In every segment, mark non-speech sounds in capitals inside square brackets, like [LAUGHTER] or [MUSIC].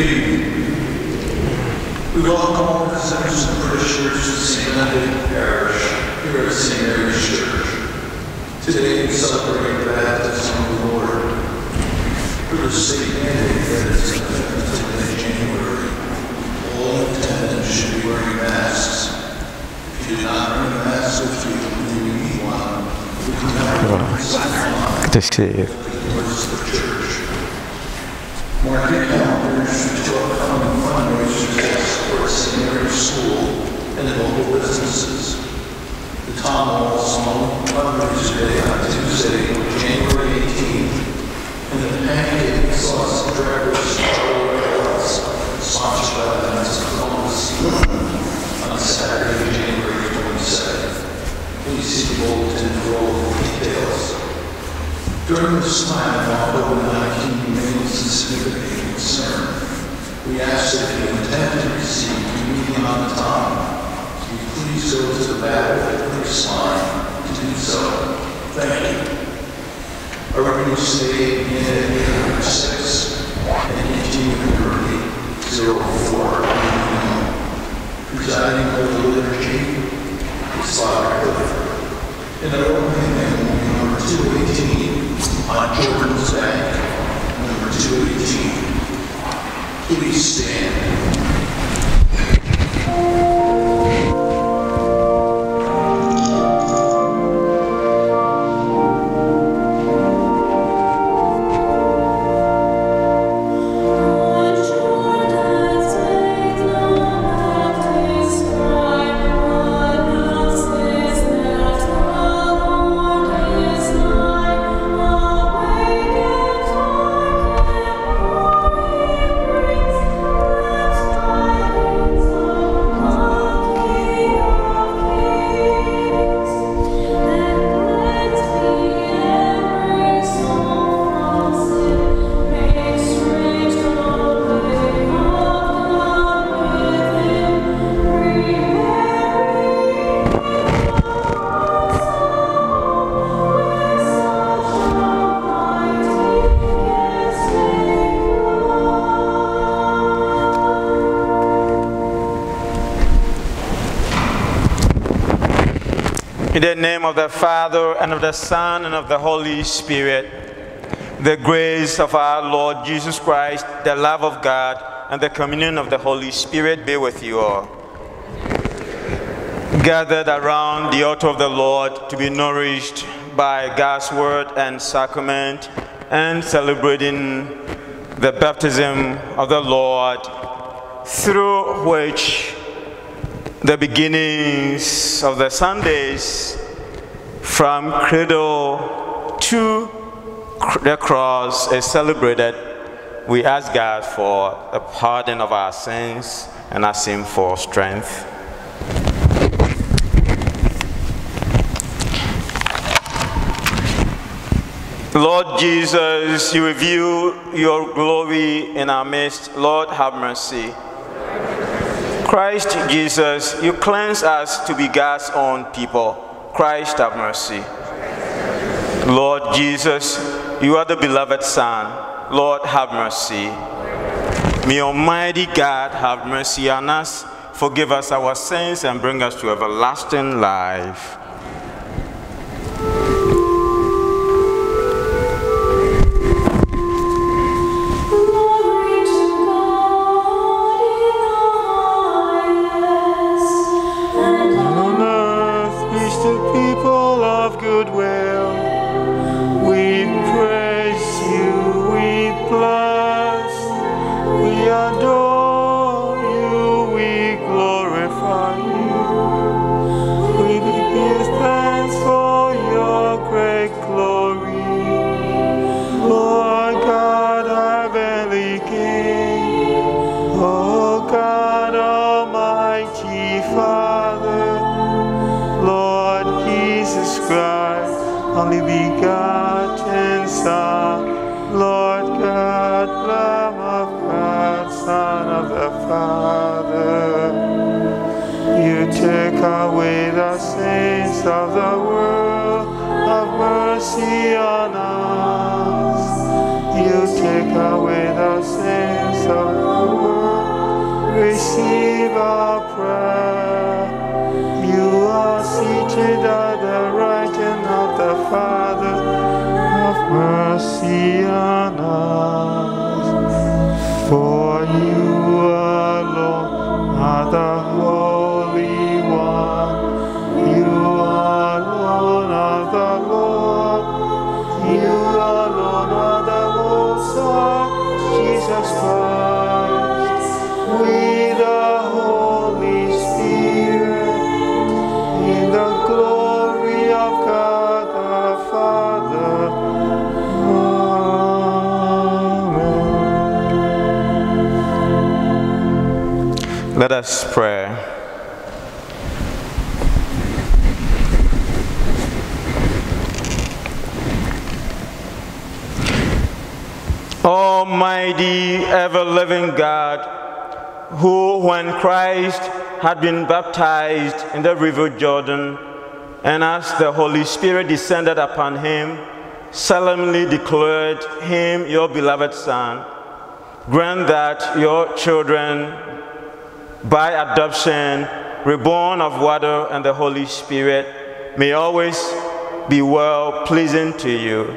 evening. We welcome all visitors and parishioners to St. Benedict Parish here at St. Mary's Church. Today we celebrate the baptism of the Lord. For the St. Benedict that is in January, all in attendance should be wearing masks. If you do not bring a mask with you, then you need one. We Teşekkür ederim. towards the church. Your calendars to upcoming fundraisers that support St. Mary's School and the local businesses. The Tom Small Fundraiser Day on Tuesday, January 18th, and the Pancake Sauce Directors Charlie sponsored by the Knights of Columbus on Saturday, January 22nd. Please see the bulletin for all the details. During this time, while COVID-19 remains a significant concern, we ask that you intend to receive communion on the time, you please go to the of the first line to do so. Thank you. Stay in at 806 and early 04 Presiding over the liturgy is Father Clifford. In our opening hymn, number 218, Jordan's Bank, number 218. Please stand. The name of the Father, and of the Son, and of the Holy Spirit, the grace of our Lord Jesus Christ, the love of God, and the communion of the Holy Spirit be with you all. Gathered around the altar of the Lord to be nourished by God's word and sacrament, and celebrating the baptism of the Lord, through which the beginnings of the Sundays from cradle to the cross is celebrated. We ask God for the pardon of our sins and ask Him for strength. Lord Jesus, you reveal your glory in our midst. Lord, have mercy. Christ Jesus, you cleanse us to be God's own people. Christ, have mercy. Lord Jesus, you are the beloved Son. Lord, have mercy. May Almighty God have mercy on us, forgive us our sins, and bring us to everlasting life. Adore on. For you Let us pray. Almighty, ever living God, who, when Christ had been baptized in the river Jordan, and as the Holy Spirit descended upon him, solemnly declared him your beloved Son, grant that your children, by adoption, reborn of water and the Holy Spirit, may always be well pleasing to you.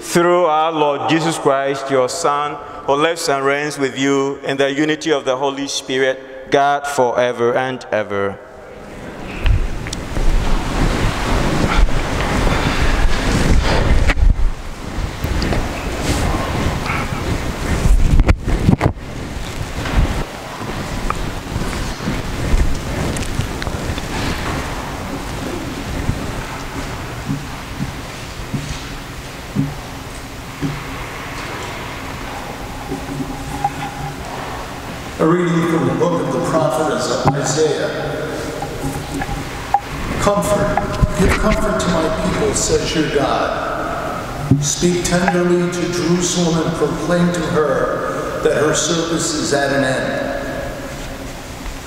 Through our Lord Jesus Christ, your Son, who lives and reigns with you in the unity of the Holy Spirit, God forever and ever. A reading from the book of the prophet Isaiah. Comfort, give comfort to my people, says your God. Speak tenderly to Jerusalem and proclaim to her that her service is at an end.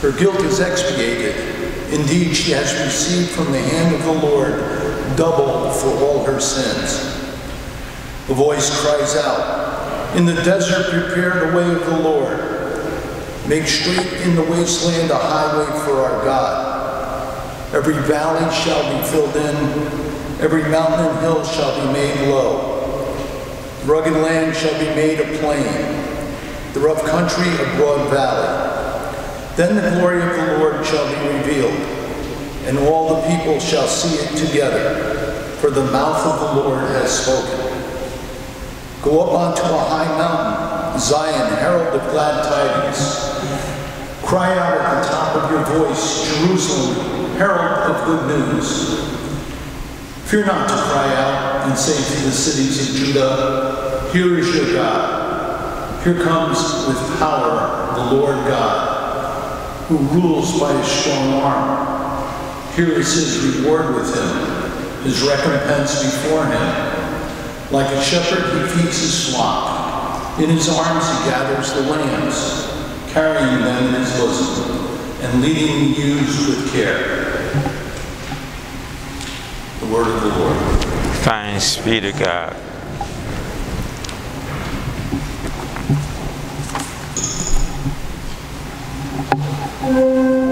Her guilt is expiated. Indeed, she has received from the hand of the Lord double for all her sins. A voice cries out, In the desert, prepare the way of the Lord. Make straight in the wasteland a highway for our God. Every valley shall be filled in, every mountain and hill shall be made low. The rugged land shall be made a plain, the rough country a broad valley. Then the glory of the Lord shall be revealed, and all the people shall see it together, for the mouth of the Lord has spoken. Go up onto a high mountain, Zion, herald of glad tidings. Cry out at the top of your voice, Jerusalem, herald of good news. Fear not to cry out and say to the cities of Judah, Here is your God. Here comes with power the Lord God, who rules by his strong arm. Here is his reward with him, his recompense before him. Like a shepherd, he feeds his flock. In his arms he gathers the lambs, carrying them in his bosom, and leading ewes with care. The word of the Lord. Thanks be to God. You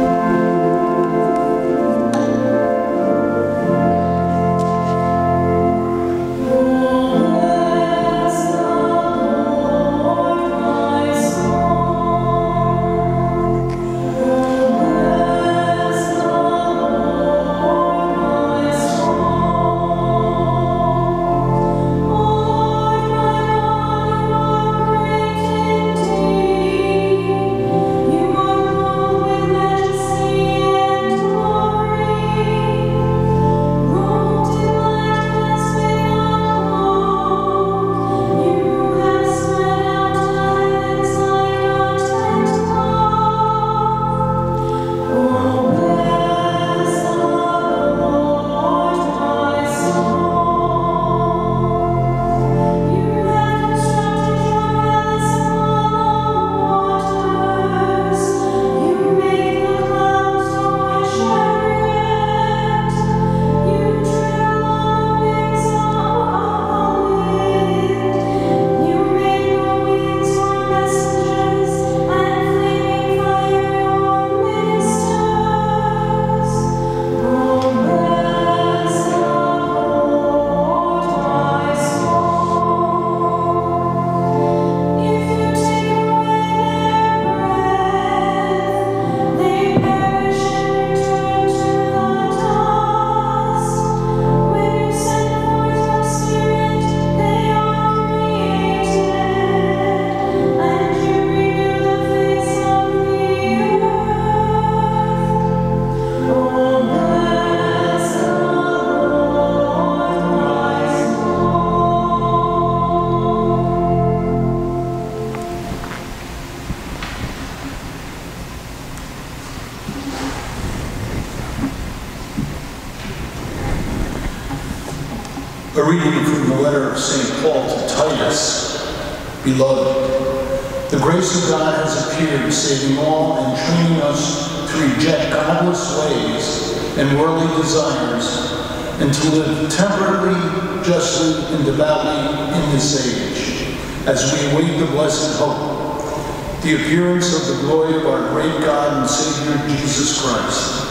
as we await the blessed hope, the appearance of the glory of our great God and Savior Jesus Christ,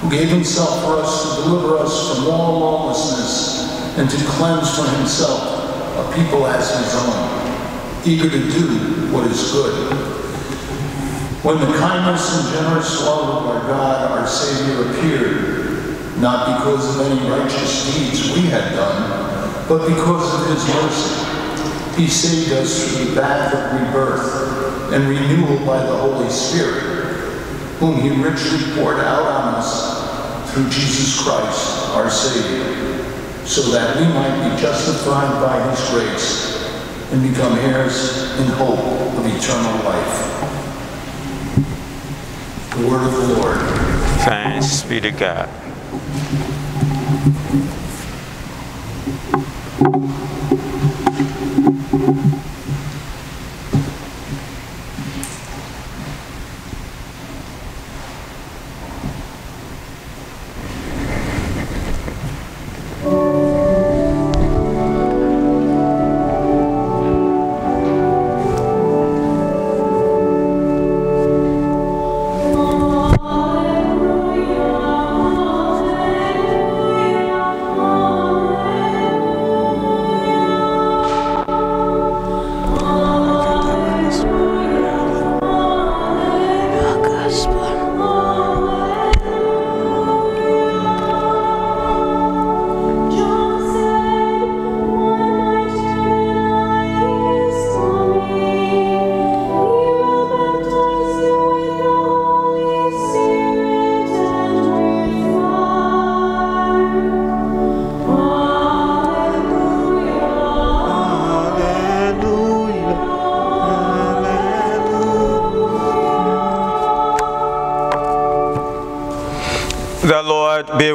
who gave himself for us to deliver us from all lawlessness and to cleanse for himself a people as his own, eager to do what is good. When the kindness and generous love of our God, our Savior, appeared, not because of any righteous deeds we had done, but because of his mercy, he saved us through the path of rebirth and renewal by the Holy Spirit, whom he richly poured out on us through Jesus Christ, our Savior, so that we might be justified by his grace and become heirs in hope of eternal life. The word of the Lord. Thanks be to God.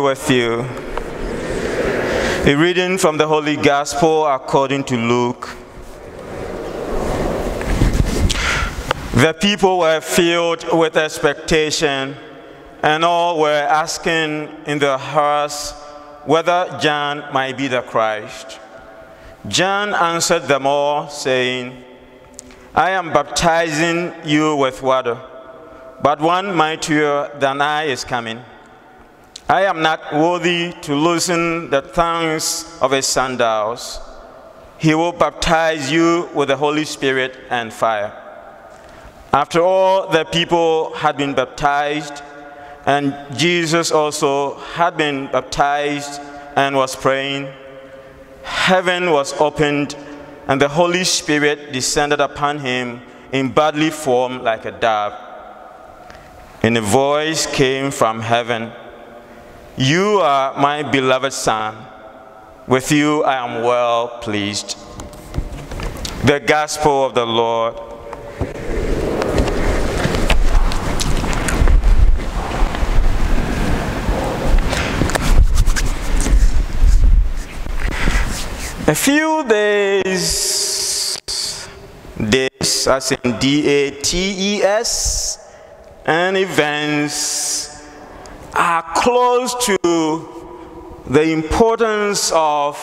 With you. A reading from the Holy Gospel according to Luke. The people were filled with expectation, and all were asking in their hearts whether John might be the Christ. John answered them all, saying, I am baptizing you with water, but one mightier than I is coming. I am not worthy to loosen the thongs of his sandals. He will baptize you with the Holy Spirit and fire. After all the people had been baptized, and Jesus also had been baptized and was praying, heaven was opened, and the Holy Spirit descended upon him in bodily form like a dove. And a voice came from heaven You are my beloved Son. With you I am well pleased. The Gospel of the Lord. A few days, days as in D A T E S, and events are close to the importance of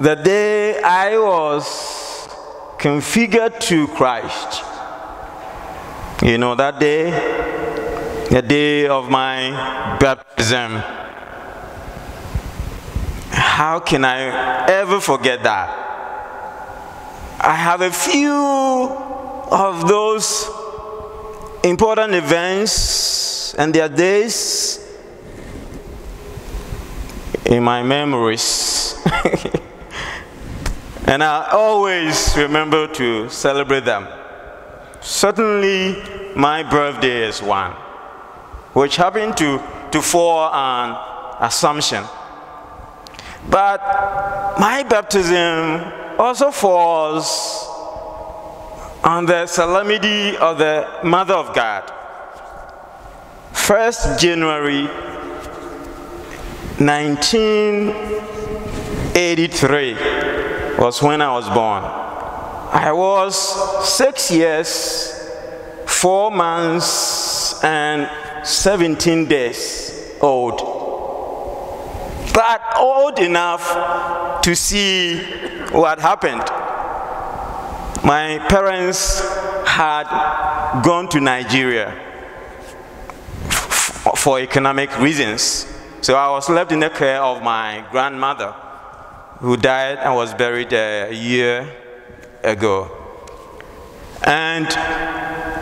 the day I was configured to Christ. You know that day? The day of my baptism. How can I ever forget that? I have a few of those important events and their days in my memories. [LAUGHS] and I always remember to celebrate them. Certainly, my birthday is one, which happened to, to fall on Assumption. But my baptism also falls on the solemnity of the Mother of God. 1st January 1983 was when I was born. I was six years, four months, and 17 days old. But old enough to see what happened. My parents had gone to Nigeria for economic reasons. So I was left in the care of my grandmother, who died and was buried a year ago. And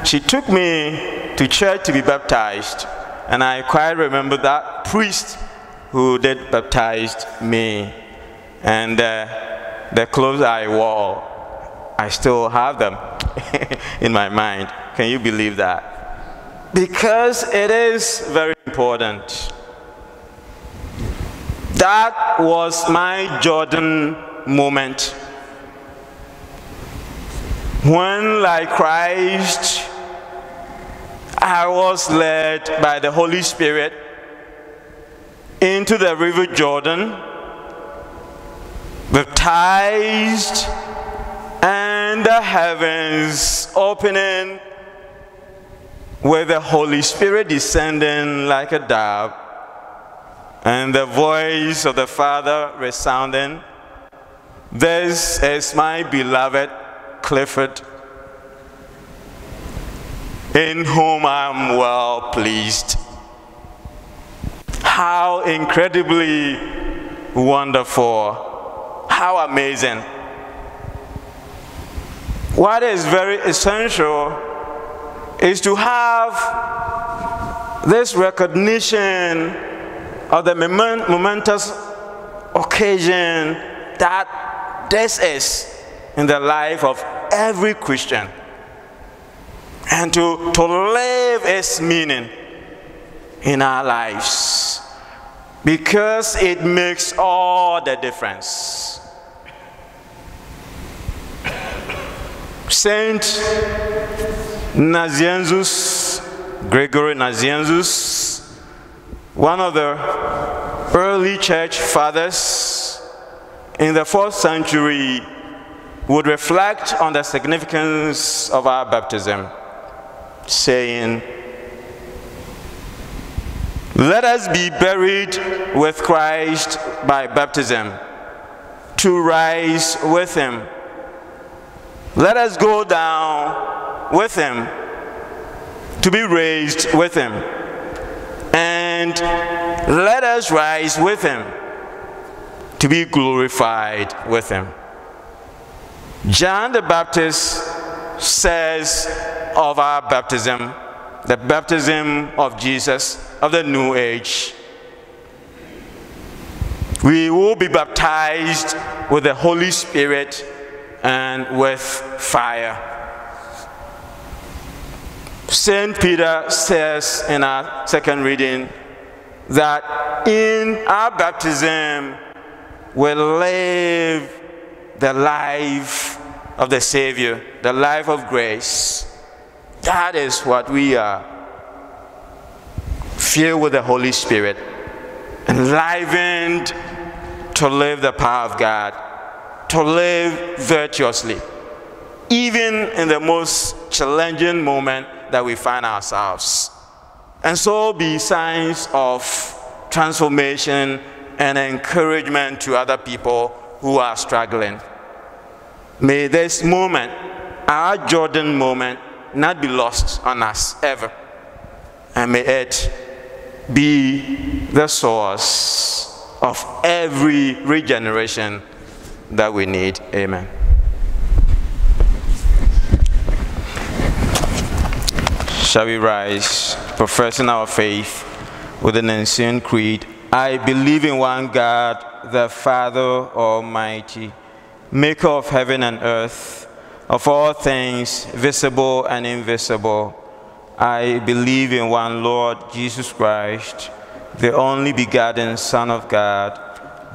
she took me to church to be baptized. And I quite remember that priest who did baptized me. And uh, the clothes I wore, I still have them [LAUGHS] in my mind. Can you believe that? Because it is very important. That was my Jordan moment. When, like Christ, I was led by the Holy Spirit into the river Jordan, baptized, and the heavens opening with the Holy Spirit descending like a dove, and the voice of the Father resounding, This is my beloved Clifford, in whom I am well pleased. How incredibly wonderful! How amazing! What is very essential is to have this recognition of the moment- momentous occasion that this is in the life of every Christian and to, to live its meaning in our lives because it makes all the difference. Saint Nazianzus, Gregory Nazianzus, one of the early church fathers in the fourth century, would reflect on the significance of our baptism, saying, Let us be buried with Christ by baptism, to rise with him. Let us go down with him, to be raised with him. And let us rise with him, to be glorified with him. John the Baptist says of our baptism, the baptism of Jesus of the new age, we will be baptized with the Holy Spirit and with fire. St. Peter says in our second reading that in our baptism we live the life of the Savior, the life of grace. That is what we are. Filled with the Holy Spirit, enlivened to live the power of God, to live virtuously, even in the most challenging moment that we find ourselves. And so be signs of transformation and encouragement to other people who are struggling. May this moment, our Jordan moment, not be lost on us ever. And may it be the source of every regeneration that we need. Amen. Shall we rise, professing our faith with an ancient creed? I believe in one God, the Father Almighty, maker of heaven and earth, of all things visible and invisible. I believe in one Lord Jesus Christ, the only begotten Son of God,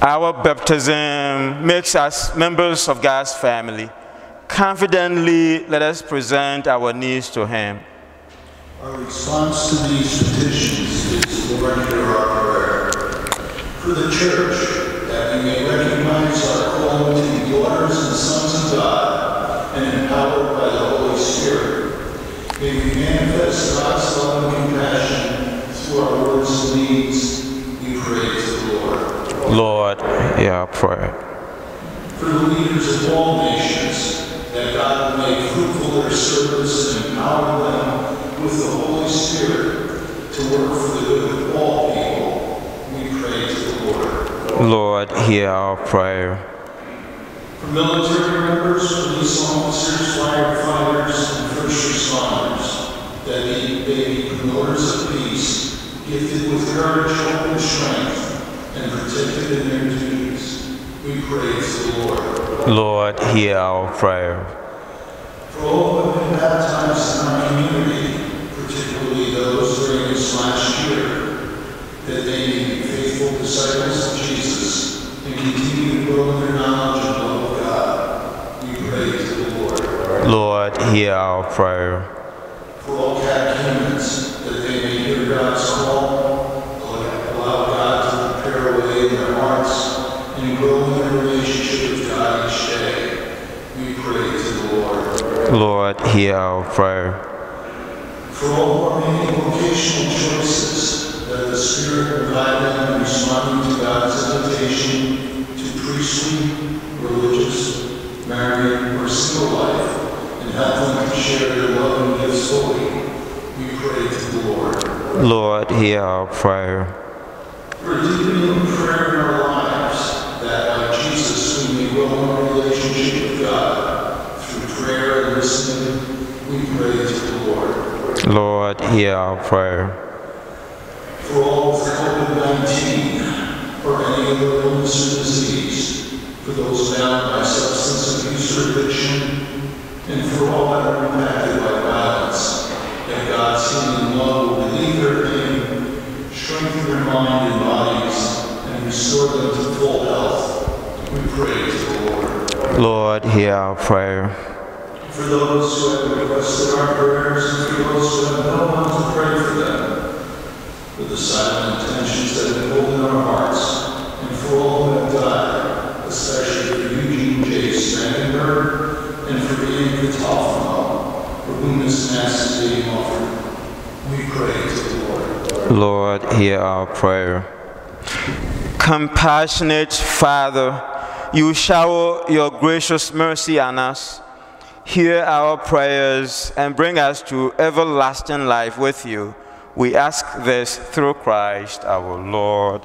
Our baptism makes us members of God's family. Confidently, let us present our needs to Him. Our response to these petitions is, Lord, hear our prayer. For the church, that we may recognize our calling to be daughters and sons of God, and empowered by the Holy Spirit, may we manifest God's love and compassion through our words and deeds. We pray to the Lord. Hear our prayer. For the leaders of all nations, that God will make fruitful their service and empower them with the Holy Spirit to work for the good of all people. We pray to the Lord. Lord, hear our prayer. For military members, police officers, firefighters, and first responders, that they may be promoters of peace, gifted with courage, hope, and strength, and protected in their duties. We pray to the Lord. Lord, hear our prayer. For all who have been baptized in our community, particularly those during this last year, that they may be faithful disciples of Jesus and continue to grow in their knowledge and love of God, we pray to the Lord. Lord, hear our prayer. For all catechumens, that they may hear God's call, grow in their relationship with God each day, we pray to the Lord. Lord, hear our prayer. For all are making vocational choices, that the Spirit guide them in responding to God's invitation to priestly, religious, married, or single life, and help them to share their love and gifts fully. We pray to the Lord. Lord, hear our prayer. For deepening prayer in our lives, that like Jesus we may grow in relationship with God through prayer and listening, we pray to the Lord. Lord, hear our prayer. for all with COVID-19 or any other illness or disease, for those bound by substance abuse or addiction, and for all that are impacted by violence, that God's healing love will relieve their pain, strengthen their mind and bodies, and restore them to full health. We pray to the Lord. Lord, hear our prayer. For those who have requested our prayers, and for those who have no one to pray for them, for the silent intentions that have been in our hearts, and for all who have died, especially for Eugene J. Strangenberg, and for Ian Catalfano, for whom this Mass is being offered. We pray to the Lord. Lord, hear our prayer. Compassionate Father, you shower your gracious mercy on us. Hear our prayers and bring us to everlasting life with you. We ask this through Christ our Lord.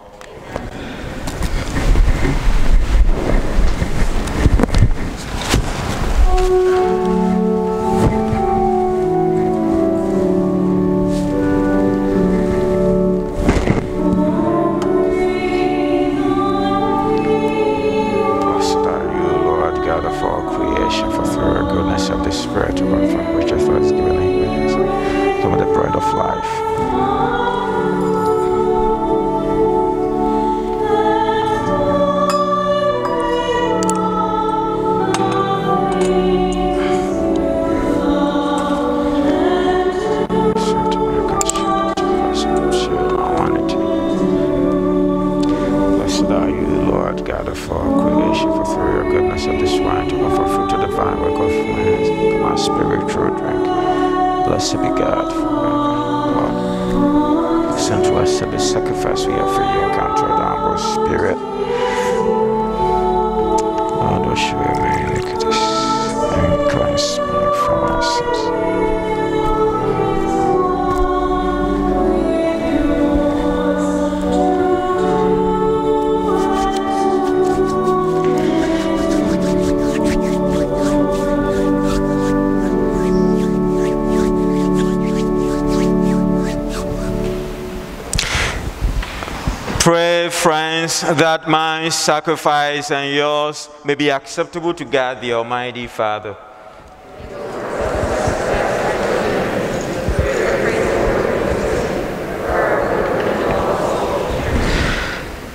That my sacrifice and yours may be acceptable to God the Almighty Father.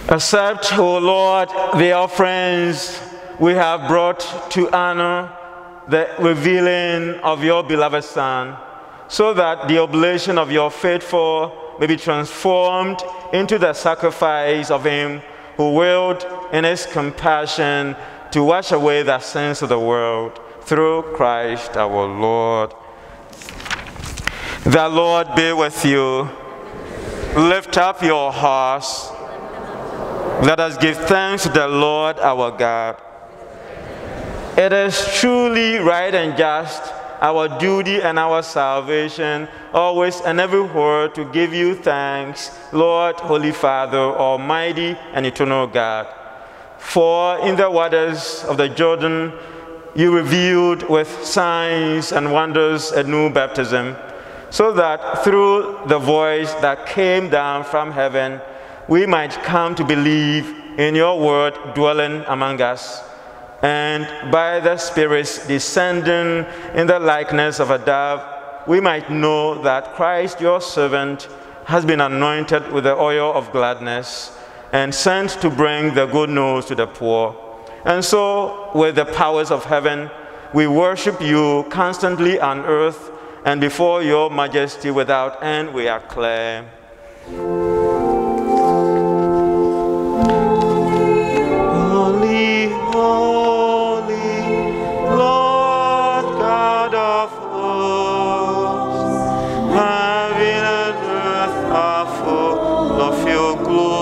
Accept, O Lord, the offerings we have brought to honor the revealing of your beloved Son, so that the oblation of your faithful may be transformed into the sacrifice of Him who willed in His compassion to wash away the sins of the world through Christ our Lord. The Lord be with you. Lift up your hearts. Let us give thanks to the Lord our God. It is truly right and just, our duty and our salvation, always and everywhere to give you thanks, Lord, Holy Father, Almighty and eternal God. For in the waters of the Jordan, you revealed with signs and wonders a new baptism, so that through the voice that came down from heaven, we might come to believe in your word dwelling among us, and by the Spirit's descending in the likeness of a dove, we might know that Christ, your servant, has been anointed with the oil of gladness and sent to bring the good news to the poor. And so, with the powers of heaven, we worship you constantly on earth, and before your majesty without end we acclaim. Holy, full of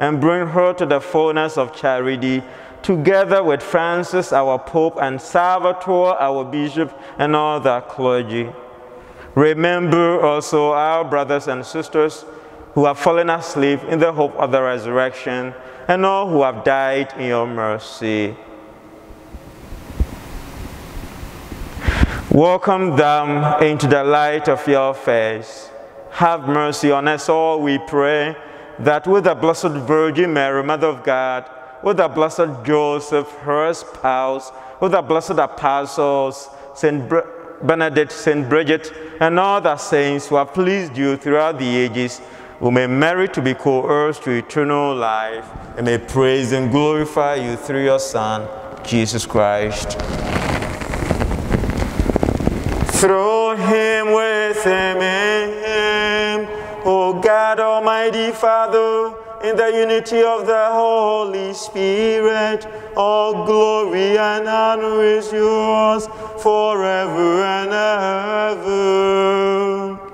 and bring her to the fullness of charity, together with Francis, our Pope, and Salvatore, our Bishop, and all the clergy. Remember also our brothers and sisters who have fallen asleep in the hope of the resurrection, and all who have died in your mercy. Welcome them into the light of your face. Have mercy on us all, we pray that with the Blessed Virgin Mary, Mother of God, with the Blessed Joseph, her spouse, with the Blessed Apostles, Saint Benedict, Saint Bridget, and all the saints who have pleased you throughout the ages, who may merit to be co-heirs to eternal life, and may praise and glorify you through your Son, Jesus Christ. Through him, with him, in him, O God Almighty Father, in the unity of the Holy Spirit, all glory and honor is yours forever and ever.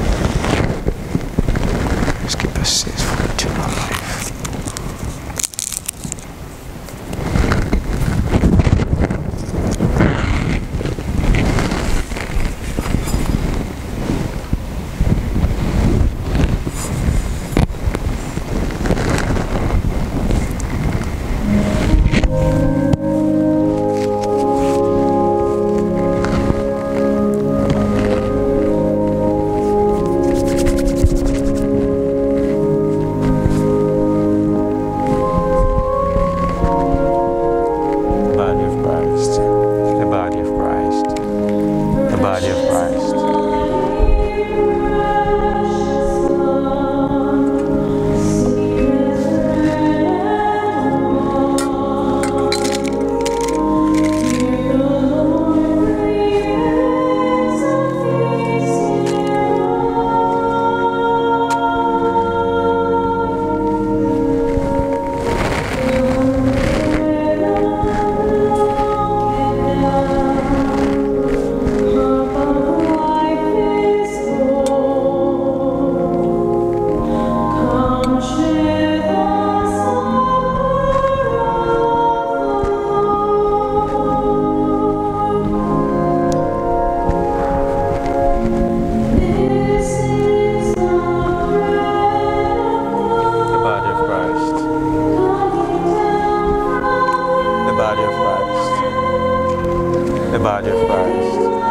the body of Christ.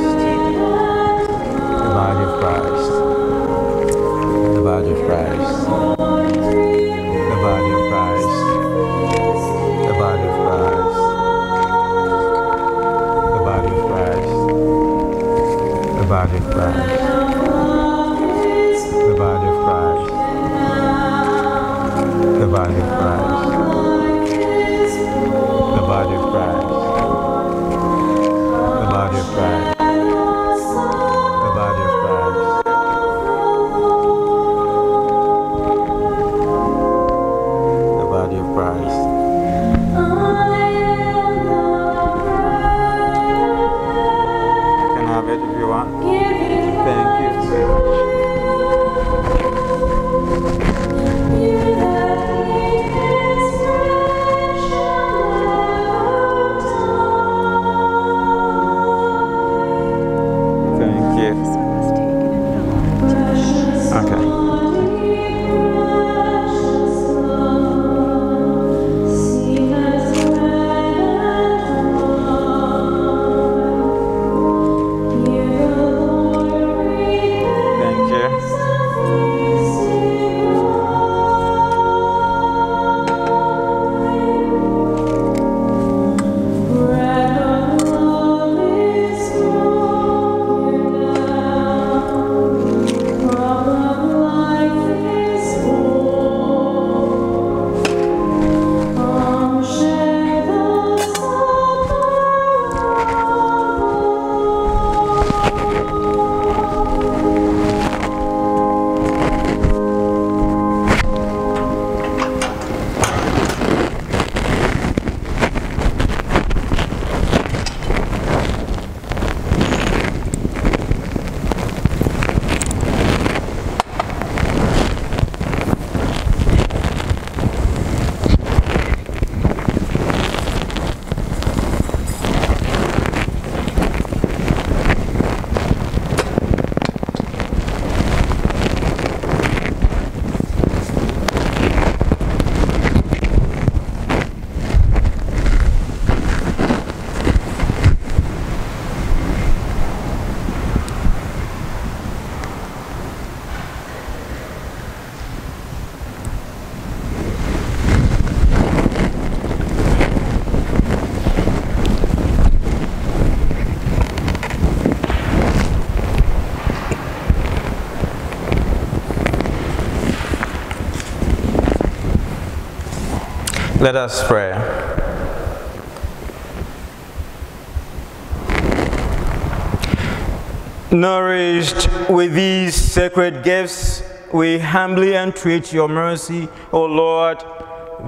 Let us pray. Nourished with these sacred gifts, we humbly entreat your mercy, O Lord,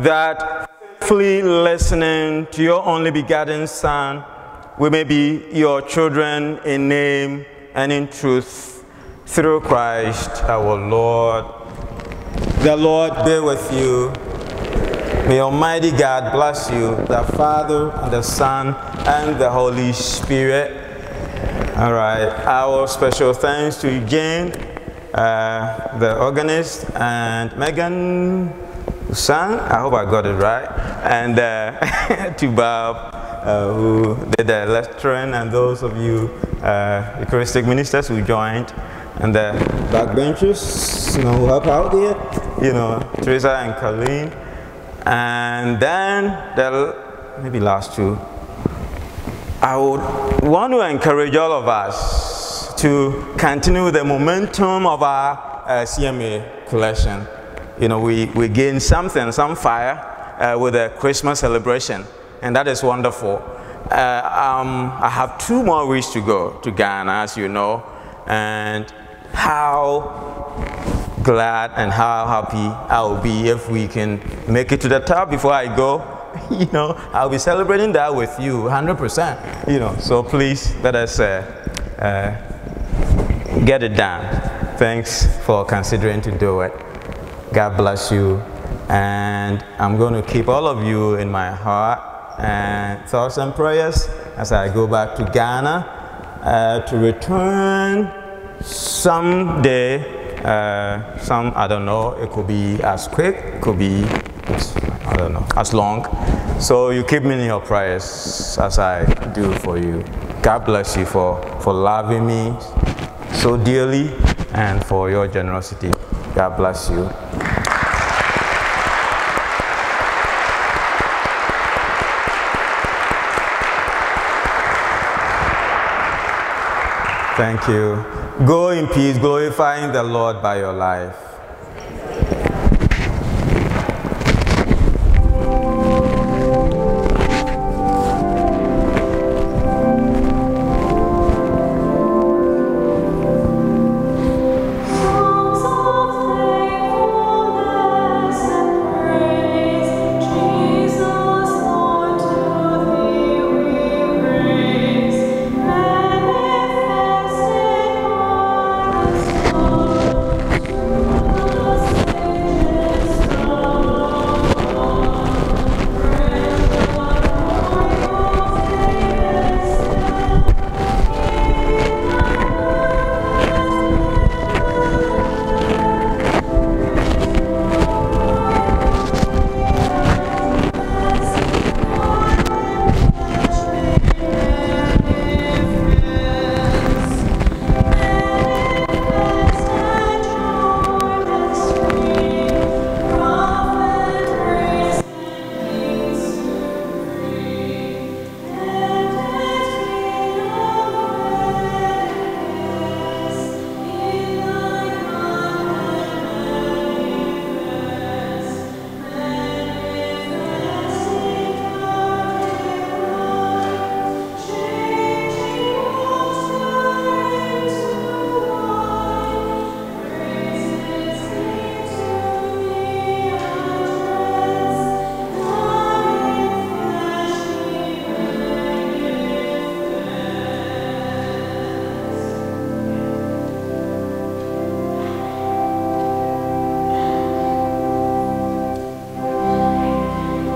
that faithfully listening to your only begotten Son, we may be your children in name and in truth through Christ our Lord. The Lord be with you. May Almighty God bless you, the Father, and the Son, and the Holy Spirit. All right, our special thanks to Jane, uh, the organist, and Megan who sang. I hope I got it right. And uh, [LAUGHS] to Bob, uh, who did the lecturing, and those of you uh, Eucharistic ministers who joined, and the backbenchers, you know, who helped out there, you know, Teresa and Colleen. And then the maybe last two. I would want to encourage all of us to continue the momentum of our uh, CMA collection. You know, we, we gain something, some fire uh, with the Christmas celebration, and that is wonderful. Uh, um, I have two more weeks to go to Ghana, as you know, and how glad and how happy I will be if we can make it to the top before I go. [LAUGHS] You know, I'll be celebrating that with you 100%. You know, so please let us uh, uh, get it done. Thanks for considering to do it. God bless you. And I'm going to keep all of you in my heart and thoughts and prayers as I go back to Ghana uh, to return someday. Uh, some, I don't know, it could be as quick, could be, I don't know, as long. So you keep me in your prayers as I do for you. God bless you for, for loving me so dearly and for your generosity. God bless you. Thank you. Go in peace, glorifying the Lord by your life.